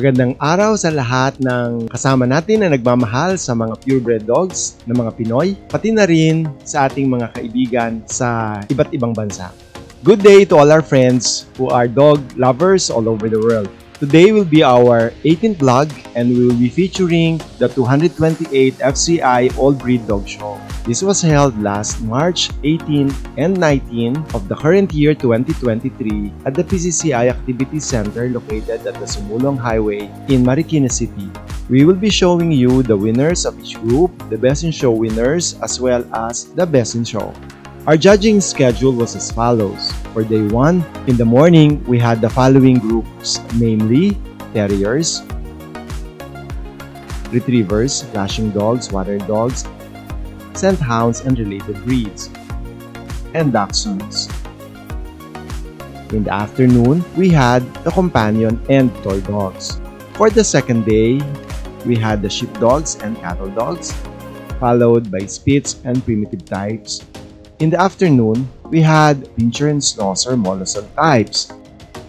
Magandang araw sa lahat ng kasama natin na nagmamahal sa mga purebred dogs ng mga Pinoy, pati na rin sa ating mga kaibigan sa iba't ibang bansa. Good day to all our friends who are dog lovers all over the world. Today will be our 18th vlog and we will be featuring the 228 FCI All Breed Dog Show. This was held last March 18 and 19 of the current year 2023 at the PCCI Activity Center located at the Sumulong Highway in Marikina City. We will be showing you the winners of each group, the Best in Show winners, as well as the Best in Show. Our judging schedule was as follows. For day 1, in the morning, we had the following groups, namely Terriers, Retrievers, Flushing Dogs, Water Dogs, Scent Hounds and related breeds, and Dachshunds. In the afternoon, we had the Companion and Toy Dogs. For the second day, we had the Sheepdogs and Cattle Dogs, followed by Spitz and Primitive types, in the afternoon, we had Pinscher and Schnauzer Molossoid types.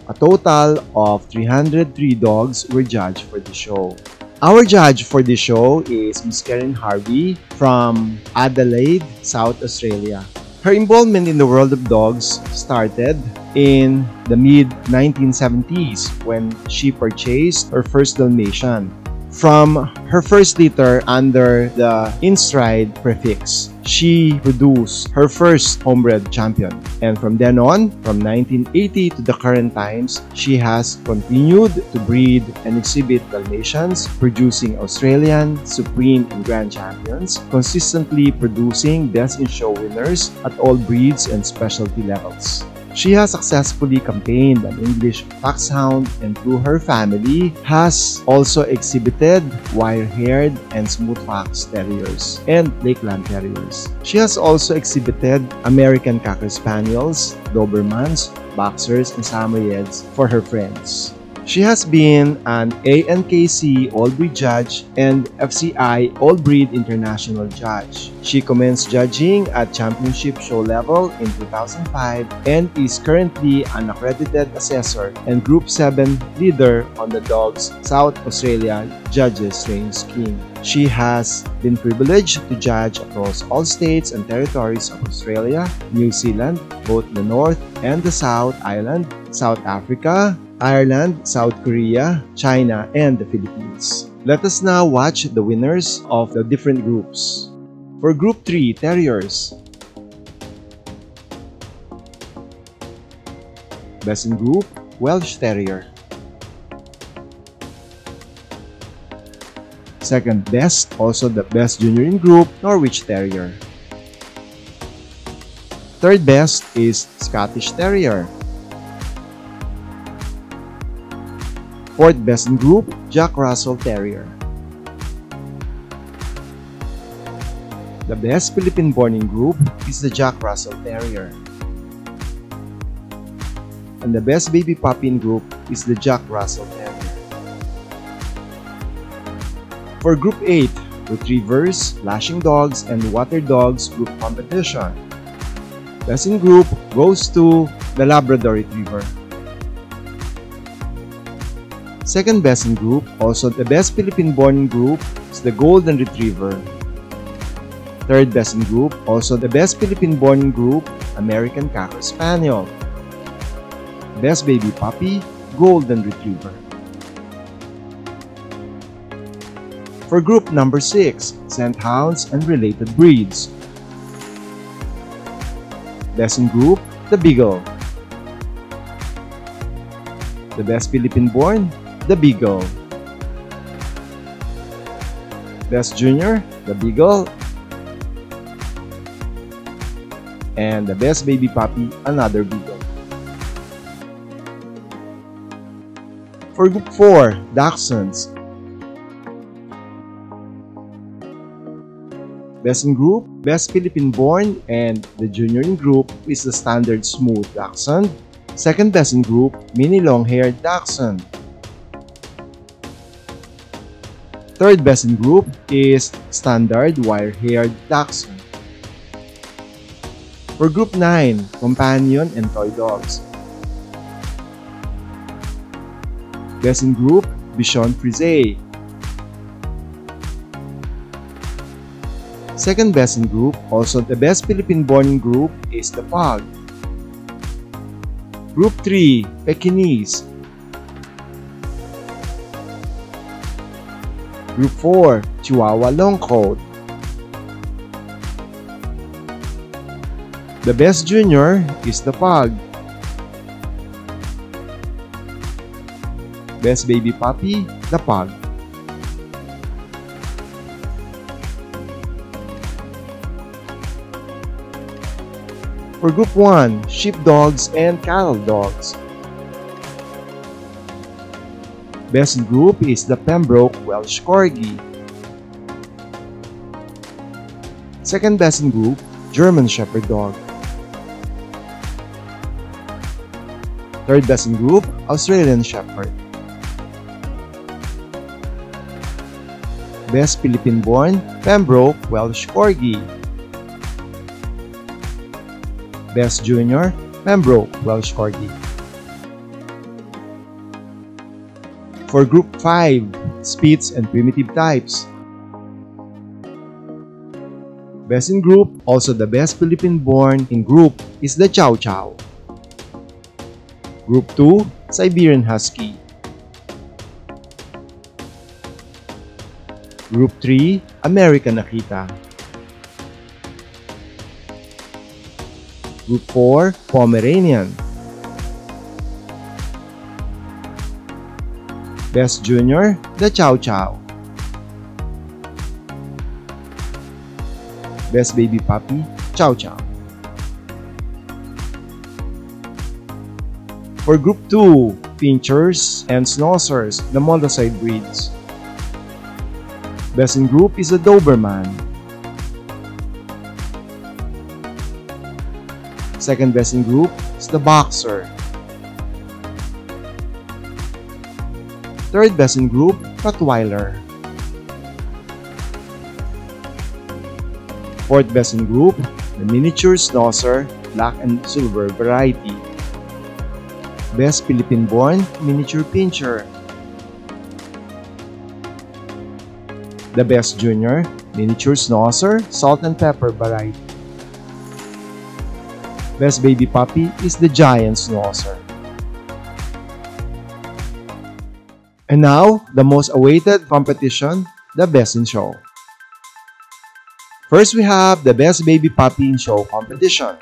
A total of 303 dogs were judged for the show. Our judge for the show is Miss Kerryn Harvey from Adelaide, South Australia. Her involvement in the world of dogs started in the mid 1970s when she purchased her first Dalmatian from her first litter under the Instride prefix. She produced her first homebred champion. And from then on, from 1980 to the current times, she has continued to breed and exhibit Dalmatians, producing Australian, Supreme, and Grand Champions, consistently producing Best in Show winners at all breeds and specialty levels. She has successfully campaigned an English foxhound and through her family has also exhibited wire-haired and smooth fox terriers and Lakeland terriers. She has also exhibited American Cocker Spaniels, Dobermans, Boxers, and Samoyeds for her friends. She has been an ANKC All-Breed Judge and FCI All-Breed International Judge. She commenced judging at championship show level in 2005 and is currently an accredited assessor and Group 7 leader on the Dogs South Australia Judges Training Scheme. She has been privileged to judge across all states and territories of Australia, New Zealand, both the North and the South Island, South Africa, Ireland, South Korea, China, and the Philippines. Let us now watch the winners of the different groups. For Group 3, Terriers. Best in Group, Welsh Terrier. Second best, also the best junior in group, Norwich Terrier. Third best is Scottish Terrier. Fourth best in group, Jack Russell Terrier. The best Philippine-born in group is the Jack Russell Terrier. And the best baby puppy in group is the Jack Russell Terrier. For Group 8, Retrievers, Flushing Dogs, and Water Dogs group competition. Best in group goes to the Labrador Retriever. Second best in group, also the best Philippine-born group, is the Golden Retriever. Third best in group, also the best Philippine-born group, American Cocker Spaniel. Best baby puppy, Golden Retriever. For group number 6, Scent Hounds and related breeds. Best in group, the Beagle. The best Philippine-born, the Beagle. Best Junior, the Beagle. And the best baby puppy, another Beagle. For Group 4, Dachshunds. Best in Group, Best Philippine-born, and the Junior in Group is the Standard Smooth Dachshund. Second best in Group, Mini Long-haired Dachshund. Third best in group is standard wire-haired dachshund. For group 9, companion and toy dogs. Best in group, Bichon Frise. Second best in group, also the best Philippine-born group is the Pug. Group 3, Pekingese. Group 4, Chihuahua Longcoat. The best junior is the Pug. Best baby puppy, the Pug. For Group 1, sheepdogs and cattle dogs. Best group is the Pembroke Welsh Corgi. Second best group, German Shepherd Dog. Third best group, Australian Shepherd. Best Philippine-born, Pembroke Welsh Corgi. Best Junior, Pembroke Welsh Corgi. For Group 5, Spitz and Primitive Types. Best in Group, also the best Philippine-born in Group is the Chow Chow. Group 2, Siberian Husky. Group 3, American Akita. Group 4, Pomeranian. Best Junior, the Chow Chow. Best Baby Puppy, Chow Chow. For Group 2, Pinschers and Schnauzers, the Molossoid breeds. Best in Group is the Doberman. Second best in group is the boxer. Third best in group, Rottweiler. Fourth best in group, the miniature Schnauzer, black and silver variety. Best Philippine-born miniature pinscher. The best junior, miniature Schnauzer, salt and pepper variety. Best baby puppy is the giant schnauzer. And now, the most awaited competition, the Best in Show. First, we have the Best Baby Puppy in Show competition.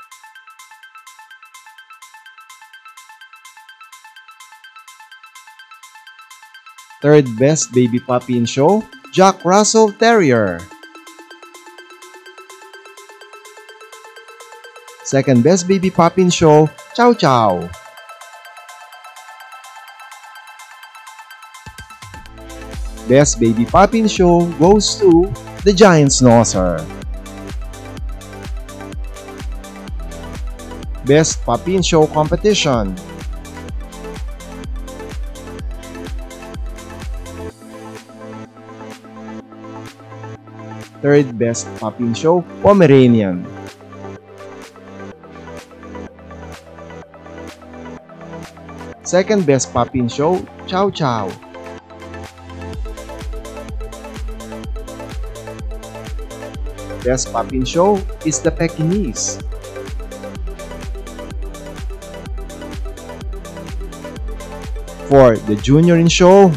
Third Best Baby Puppy in Show, Jack Russell Terrier. Second Best Baby Puppy in Show, Chow Chow. Best Baby Puppy Show goes to the Giant Schnauzer. Best Puppy Show Competition Third Best Puppy Show Pomeranian Second Best Puppy Show, Chow Chow. Best Puppy Show is the Pekingese. For the Junior in Show,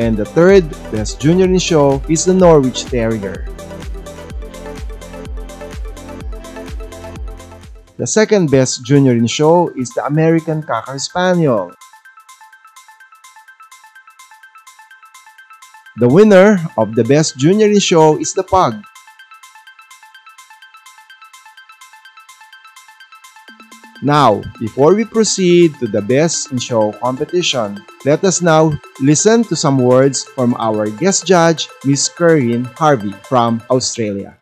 and the third best junior in show is the Norwich Terrier. The second best junior in show is the American Cocker Spaniel. The winner of the best junior in show is the Pug. Now, before we proceed to the best in show competition, let us now listen to some words from our guest judge, Miss Kerryn Harvey from Australia.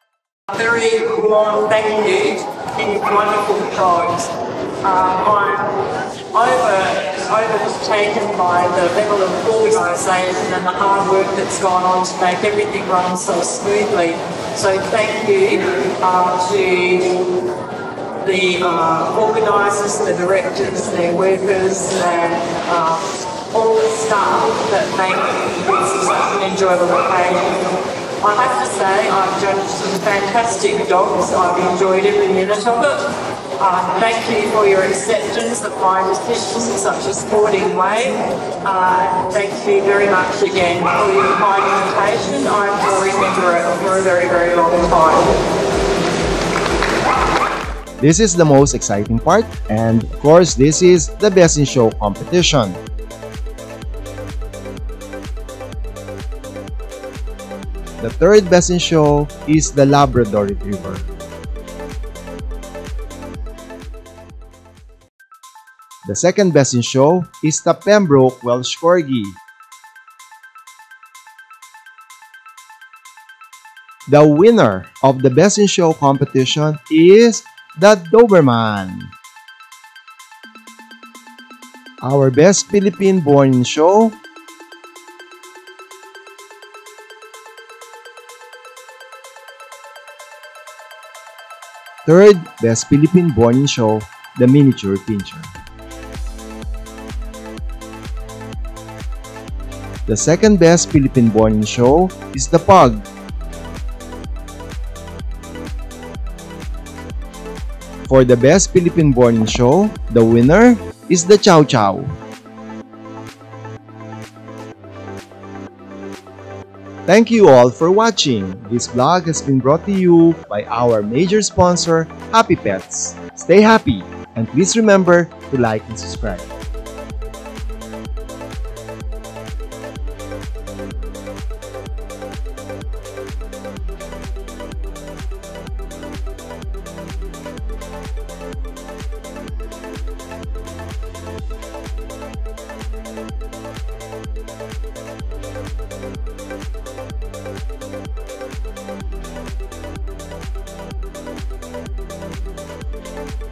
Very thank you these wonderful dogs. Um, I'm over, overtaken by the level of organisation and the hard work that's gone on to make everything run so smoothly. So thank you uh, to the uh, organisers, the directors, the workers, and uh, all the staff that make this such an enjoyable occasion. I have to say I've judged some fantastic dogs. I've enjoyed every minute of it. Uh, thank you for your acceptance of my decisions in such a sporting way. Uh, thank you very much again for your kind invitation. I will remember it for a very, very long time. This is the most exciting part and of course this is the best in show competition. The third best in show is the Labrador Retriever. The second best in show is the Pembroke Welsh Corgi. The winner of the best in show competition is the Doberman. Our best Philippine-born in show Third, best Philippine-born in show, the miniature pinscher. The second best Philippine-born in show is the pug For the best Philippine-born in show, the winner is the Chow Chow. Thank you all for watching. This vlog has been brought to you by our major sponsor, Happy Pets. Stay happy and please remember to like and subscribe. Thank you.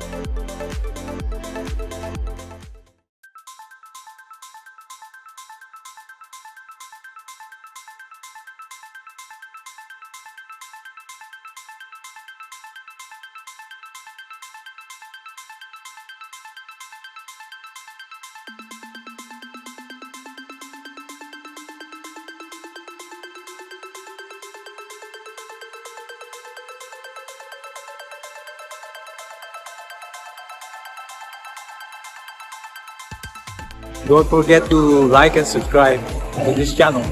Don't forget to like and subscribe to this channel.